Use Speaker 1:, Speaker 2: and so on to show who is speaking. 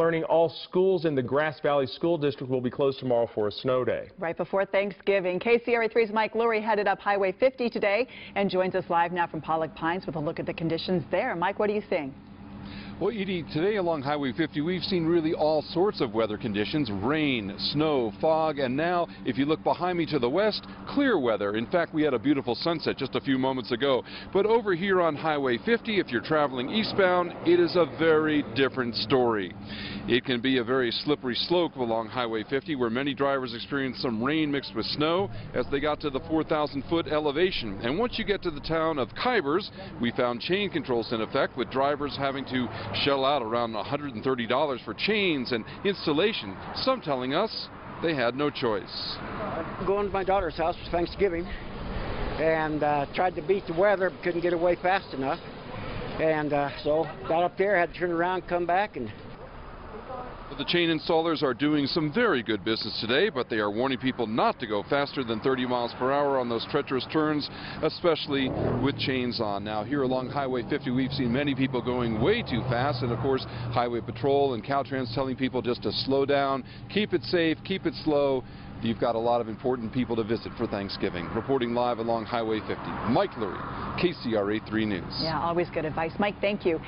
Speaker 1: Learning all schools in the Grass Valley School District will be closed tomorrow for a snow day.
Speaker 2: Right before Thanksgiving, KCRA3's Mike Luery headed up Highway 50 today and joins us live now from Pollock Pines with a look at the conditions there. Mike, what are you seeing?
Speaker 3: Well, Edie, today along Highway 50, we've seen really all sorts of weather conditions, rain, snow, fog, and now, if you look behind me to the west, clear weather. In fact, we had a beautiful sunset just a few moments ago. But over here on Highway 50, if you're traveling eastbound, it is a very different story. It can be a very slippery slope along Highway 50 where many drivers experienced some rain mixed with snow as they got to the 4,000 foot elevation. And once you get to the town of Kyburz, we found chain controls in effect with drivers having to shell out around $130 for chains and installation, some telling us they had no choice.
Speaker 4: Going to my daughter's house for Thanksgiving and uh, tried to beat the weather, but couldn't get away fast enough. And uh, so got up there, had to turn around, come back, and
Speaker 3: the chain installers are doing some very good business today, but they are warning people not to go faster than 30 miles per hour on those treacherous turns, especially with chains on. Now, here along Highway 50, we've seen many people going way too fast, and of course, Highway Patrol and Caltrans telling people just to slow down, keep it safe, keep it slow. You've got a lot of important people to visit for Thanksgiving. Reporting live along Highway 50, Mike Luery, KCRA 3 News.
Speaker 2: Yeah, always good advice. Mike, thank you.